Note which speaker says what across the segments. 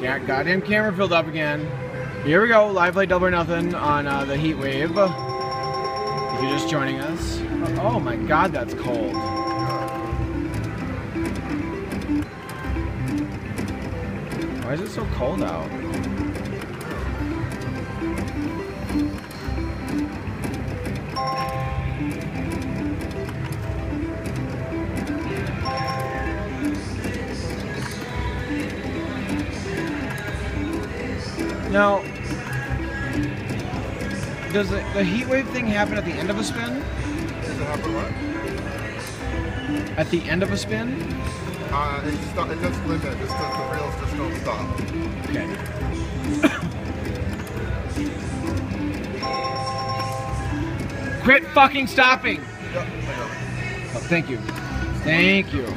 Speaker 1: Ga- Goddamn camera filled up again. Here we go, live play double or nothing on uh, the heat wave. If you're just joining us. Oh my god, that's cold. Why is it so cold out? Now, does the, the heat wave thing happen at the end of a spin?
Speaker 2: Does it happen what?
Speaker 1: At the end of a spin?
Speaker 2: Uh, it, sto- it does limit just because the reels just don't stop.
Speaker 1: Okay. Quit fucking stopping!
Speaker 2: Yep, I got it.
Speaker 1: Oh, thank you. Thank you.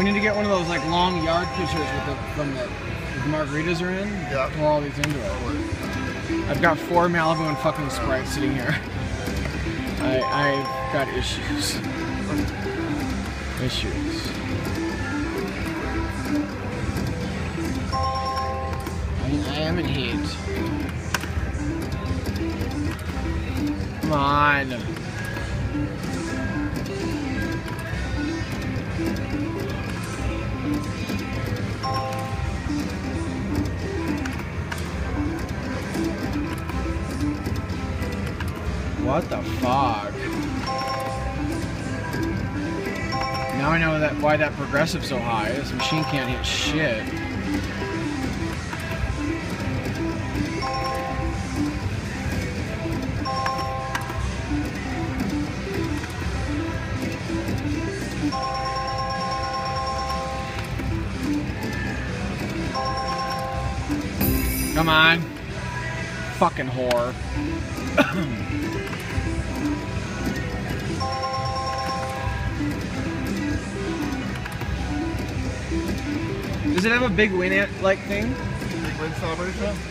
Speaker 1: We need to get one of those like long yard pictures with the from the, the margaritas are in.
Speaker 2: Yeah.
Speaker 1: Pour all these into it. I've got four Malibu and fucking Sprite sitting here. I I've got issues. Issues. I, I am in heat. Come on. What the fuck? Now I know that why that progressive's so high. This machine can't hit shit. Come on. Fucking whore. Does it have a big win like thing?
Speaker 2: Big win celebration?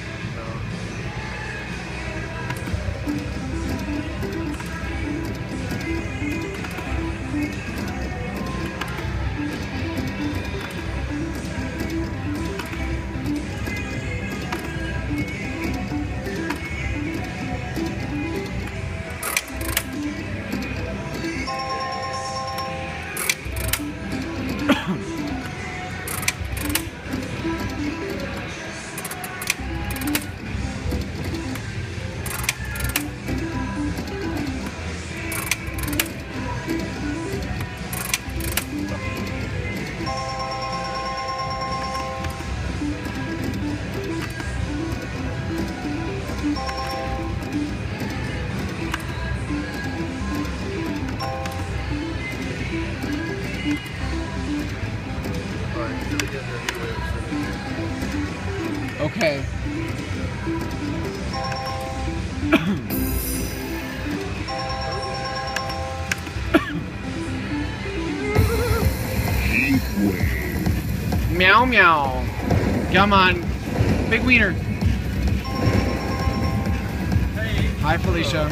Speaker 1: Okay. meow meow. Come on. Big wiener. Hi Felicia.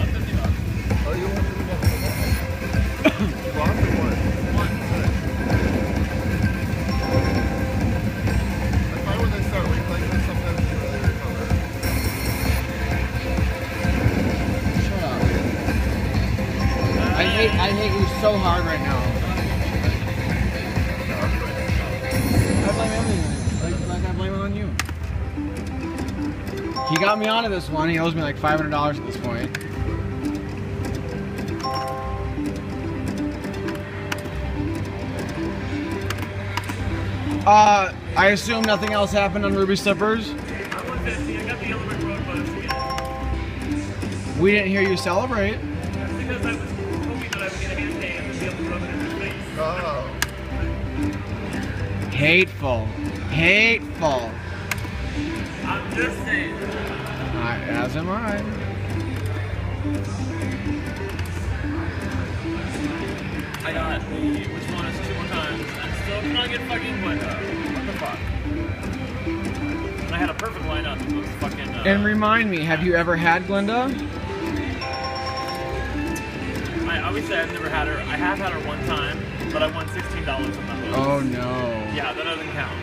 Speaker 2: I
Speaker 1: hate you so hard right now. I blame everything. Like, like I blame it on you. He got me onto this one. He owes me like five hundred dollars at this point. Uh, I assume nothing else happened on Ruby Slippers.
Speaker 3: I'm 150. I got the Yellow Brick Road bonus again.
Speaker 1: We didn't hear you celebrate.
Speaker 2: Oh.
Speaker 1: Hateful. Hateful.
Speaker 3: I'm just saying.
Speaker 1: I, as am I.
Speaker 3: I got the which one is two more times. I'm still to get fucking Glenda. What the fuck? And I had a perfect lineup. It was fucking. Uh,
Speaker 1: And remind me, have you ever had Glenda?
Speaker 3: I obviously I've never had her. I have had her one time, but I won sixteen dollars on that.
Speaker 1: Oh no.
Speaker 3: Yeah, that doesn't count.